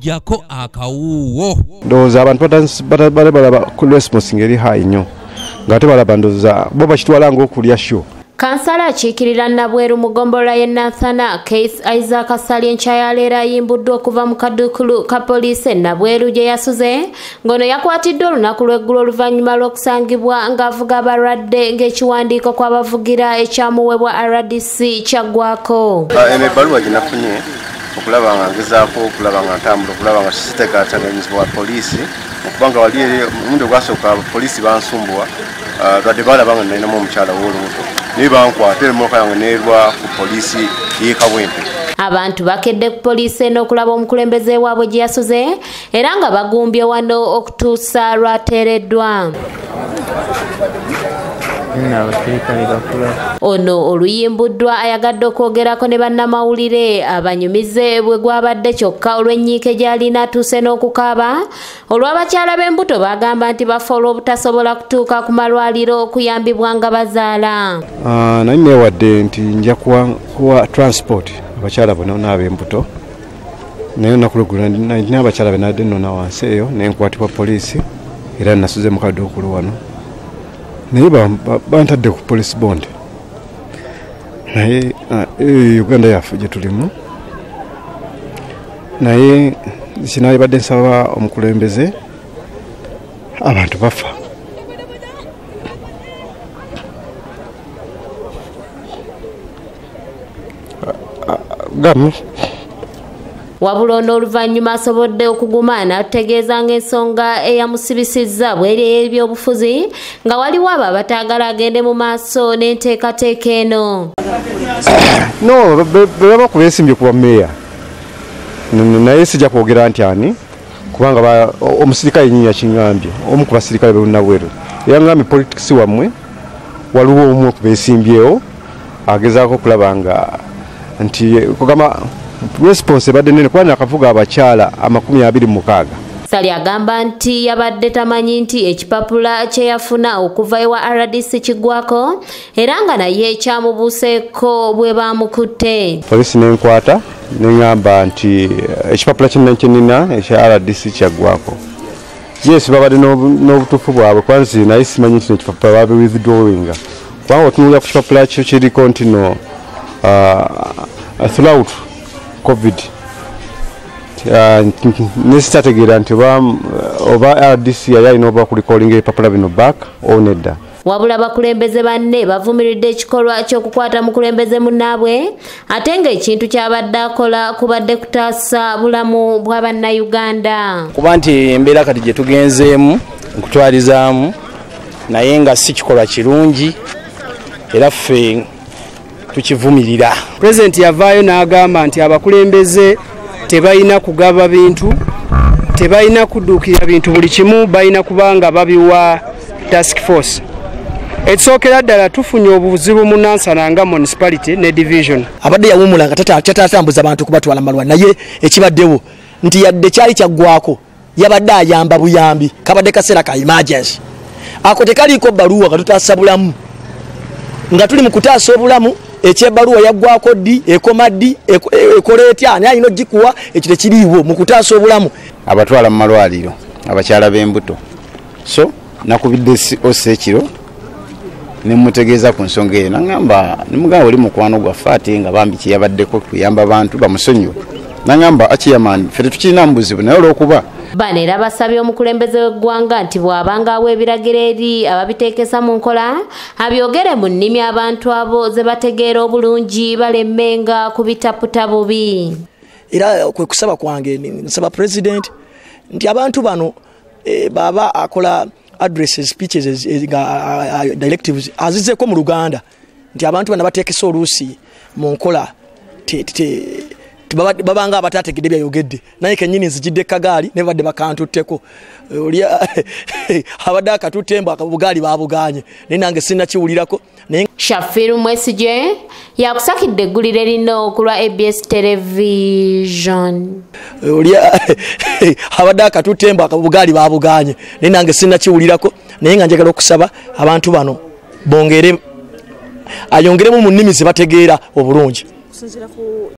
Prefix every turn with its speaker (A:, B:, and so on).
A: jako akawuuwo
B: ndowooza abantu balaba ku response ngeri hayi nnyo. Ng'ate balaba ndowooza bo bakitwala ng'okulya sho.
C: Kansala akiikirira nabweru mu ggombolola y'e nansana case isaac asali enkya yaleero ayimbuddwa okuva mu kaduukulu ka poliisi e nabweru gye yasuze ng'ono yakwatiddwa olunaku lw'eggulu oluvannyuma lw'okusangibwa ng'avuga abalwadde ng'ekiwandiiko kw'abavugira ekyamuweebwa rdc kyaggwako
D: eno ebbaluwa gyenafunye okulaba nga ngezaako okulaba nga ntambula okulaba nga sitegataganyizibwa poliisi okuba nga wali eri omulundi ogwasooka poliisi bansumbuwa lwadde balaba nga nalinamu omukyala w'olubuto naye bankwata emmotoka yange neerwa ku poliisi y'e kabwempe.
C: Abantu bakedde ku poliisi eno okulaba omukulembeze waabwe gye yasuze era nga bagumbye wano okutuusa lwateereddwa ono oluyimbuddwa ayagadde okwogerako ne bannamawulire. Abanyumize bwe gwabadde kyokka olw'ennyiike gy'alina atuuse n'okukaaba olw'abakyala b'embuto bagamba nti bafa olw'obutasobola kutuuka ku malwaliro okuyambibwa nga bazaala.
B: Naye neewadde nti nja kuwa transport abakyala bonna n'ab'embuto. Naye olunaku lweggulo nina abakyala be nadde nona wansi eyo naye nkwatibwa poliisi era nasuze mu kaduukulu wano naye bantadde ku police bond. Naye uganda yaffe gye tulimu. Naye kinayibadde nsaba omukulembeze abantu bafa. Gamu
C: wabula ono oluvannyuma asobodde okuguma n'atutegeeza ng'ensonga eyamusibisizza bweri ey'ebyobufuzi nga waliwo abo abataagala agende mu maaso n'enteekateeka eno.
B: No bebaba kuba ensimbye kuba meeya. Naye sijja kwogera nti ani? Kubanga omusirikale nyini yakiŋambye omu ku basirikale belunabweru yaŋambye politics wammwe waliwo omu okuba esimbyewo agezaako okulaba nga nti kugamba response ebadde nene kuba nakavuga abakyala amakumi abiri mu mukaaga.
C: Sali agamba nti yabadde tamanyi nti ekipapula kye yafuna okuva ewa rdc kiggwako era nga naye kyamubuuseeko bwe bamukutte.
B: Polisi nenkwata neŋŋamba nti ekipapula kyenakyenina ekya rdc kyaggwako yes babadde n'obutuufu bwabwe kwanzi naye simanyi nti nekipapula babe withdrawinga kubanga otunulira ku kipapula kyo kiriko nti no throughout covid. Nesitategeera nti oba rdc yali alina oba kulikolinga ebipapula bino back o nedda?
C: Wabula bakulembeze banne bavumiridde ekikolwa ky'okukwata mukulembeze munnaabwe ate ng'ekintu kyabadde akola kubadde kutaasa bulamu bwa bannayuganda.
E: Kuba nti embeera kati gye tugenzeemu nkutwalizaamu naye nga si kikolwa kirungi. Era ffe tukivumirira
F: pulezidenti yavaayo n'agamba nti abakulembeze tebalina kugaba bintu tebalina kudduukirira bintu buli kimu balina kuba nga babiwa task force. Ekisookera ddala tufunye obuzibu mu nansana nga municipality ne division.
G: Abadde yawumula nga kyatatambuza abantu kubatwala malwa naye ekibaddewo nti yadde kyali kyaggwako yabadde ayamba buyambi kabadde kaseera ka emergency. Ako tekaliiko baluwa nga tutaasa bulamu. Nga tuli mu kutaasa obulamu ekyebaluwa yaggwako ddi ekoma ddi ekola etya? Naye alina ogikuwa? Ekyo tekiriiwo mu kutaasa obulamu.
D: Abatwala mu malwaliro abakyala b'embuto. So nakubidde osa ekiro nemutegeeza ku nsonga eyo. Naŋamba nemugamba oli mukwano gwaffe ate nga bambi kyeyabaddeko kuyamba bantu bamusonyiwe. Naŋamba akiyamani ffe tetukirinamu buzibu naye olwokuba
C: bano era basabye omukulembeze w'eggwanga nti bw'abanga awa ebiragiro eri ababiteekesa mu nkola abyogere mu nnimi abantu abo ze bategeera obulungi balemmenga kubitaputa bubi.
G: Era kwe kusaba kwange nsaba president nti abantu bano e, baba akola addresses speeches nga directives azizeko mu luganda nti abantu bana bateekesa oluusi mu nkola babanga abatategedde byayogedde. Naye kenyini nzijidde kagaali nebadde bakantutteko. Oli abadde akatutte mbu bugaali babuganye naye nange sinakiwulirako.
C: Shafiru mwesije yakusakidde egguliro erino okulwa abs television.
G: Oli abadde akatutte mbu bugaali babuganye naye nange sinakiwulirako. Naye nga njagala okusaba abantu bano bongere ayongeremu mu nnimi zebategeera obulungi